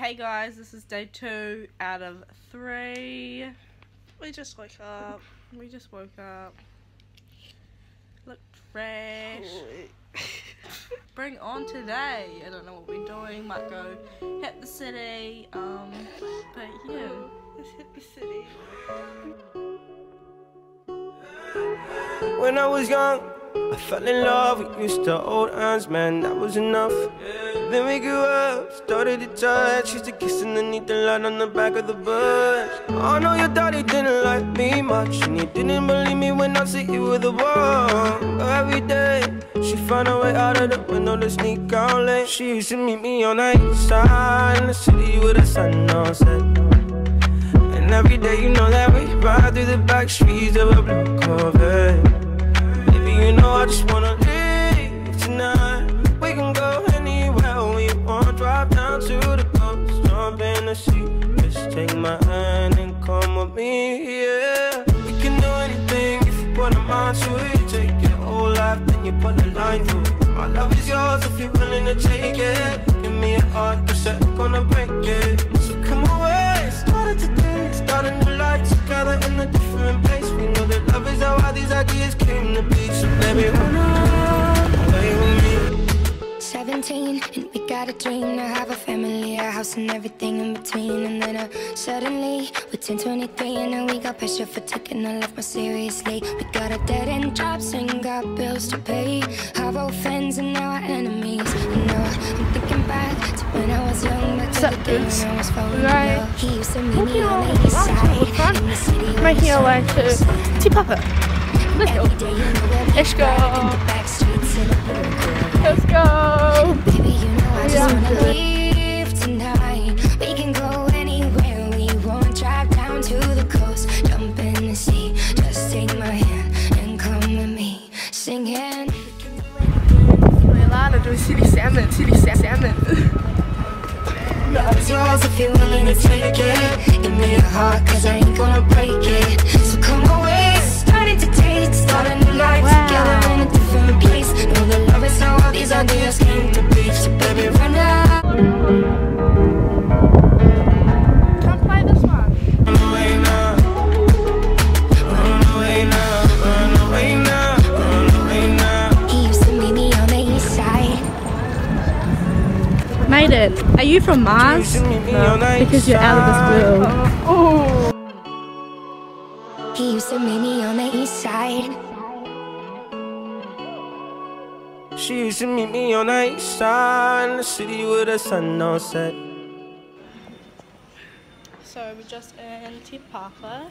Hey guys, this is day two out of three. We just woke up. We just woke up. Look fresh. Bring on today. I don't know what we're doing. Might go hit the city. Um, but yeah, let's hit the city. When I was young, I fell in love. We used to hold hands, man, that was enough. Then we grew up, started to touch. Used to kiss underneath the light on the back of the bus. Oh, I know your daddy didn't like me much, and he didn't believe me when I said you were the one. Every day, she found a way out of the window to sneak out late. She used to meet me on the east side in the city with the sun on set. And every day, you know that we ride through the back streets of a blue Corvette. Baby, you know I just wanna leave take my hand and come with me, yeah. We can do anything if you put a mind to it. Take your whole life, then you put a line through it. My love is yours if you're willing to take it. Give me a heart, cause I'm gonna break a dream to have a family, a house and everything in between And then uh, suddenly we're 10, 23 and now we got pressure for taking our life more seriously We got a dead end jobs and got bills to pay Have old friends and now our enemies You know I'm thinking back to when I was young Back to the day dudes? when I was falling Right. He used to meet me on the east side to the front, in the city Making our way to set. Papa. Let's go. Every day you know we'll Let's go. back streets in a blue Let's go. Singing. We're allowed to do city salmon, sa- salmon. Yours if you're willing to take it. Give me your heart, cause I ain't gonna break it. So come away, starting to taste. Start Are you from Mars? Used to meet me on the Because you're out of this world. Oh. He used to meet me on the east side. She used to meet me on the east side in the city with the sun on set. So we're just in Te Papa.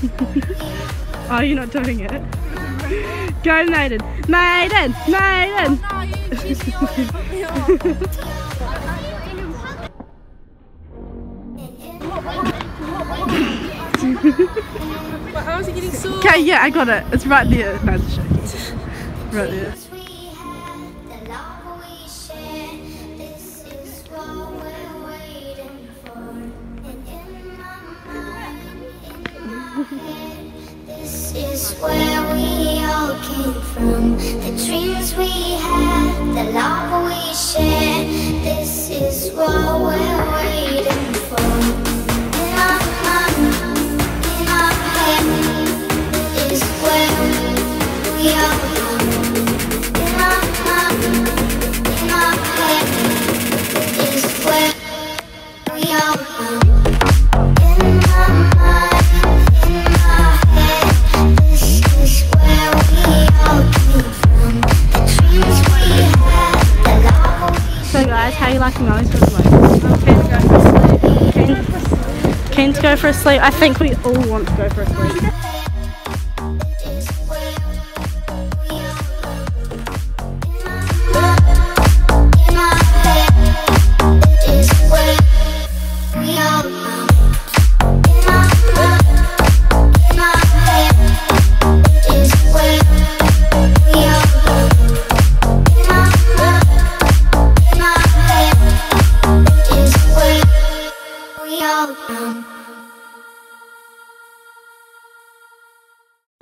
Oh, you're not doing it. Go, Maiden. Maiden! Maiden! How is he getting so? Okay, yeah, I got it. It's right there. No. Right there. Where we all came from. The dreams we had, the love Guys, go to sleep. Keen to go for a sleep. Keen to go for a sleep. I think we all want to go for a sleep.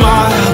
smile